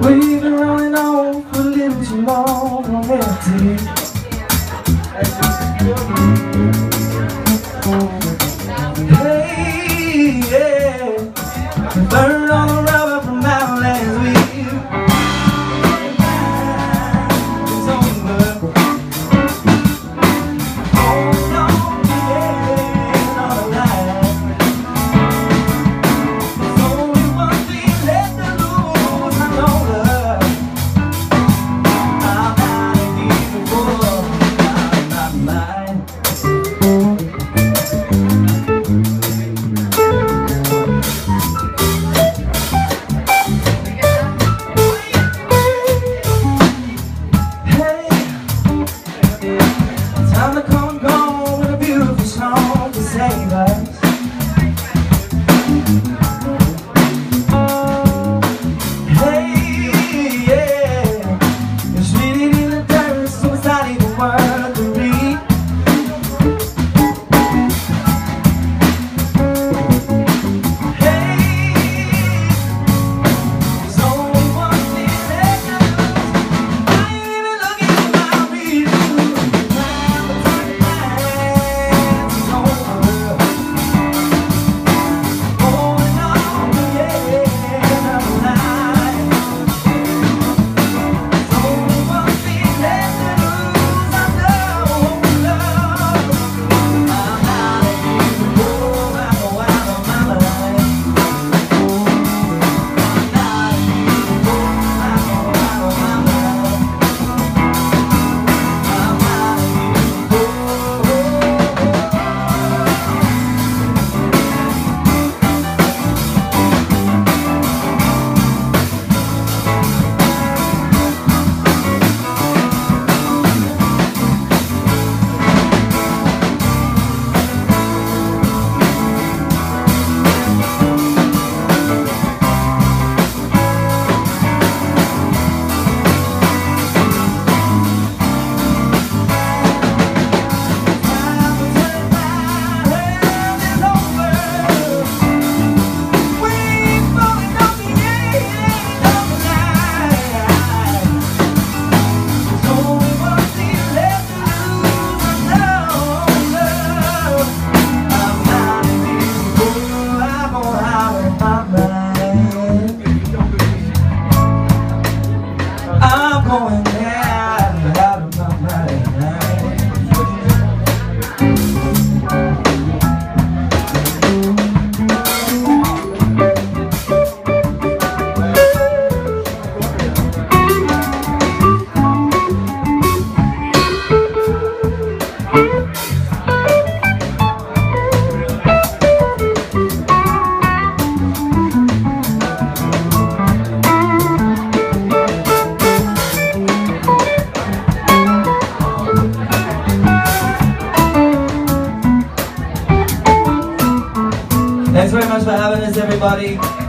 We've been running on for a little too long, I'm. Going Thanks very much for having us, everybody.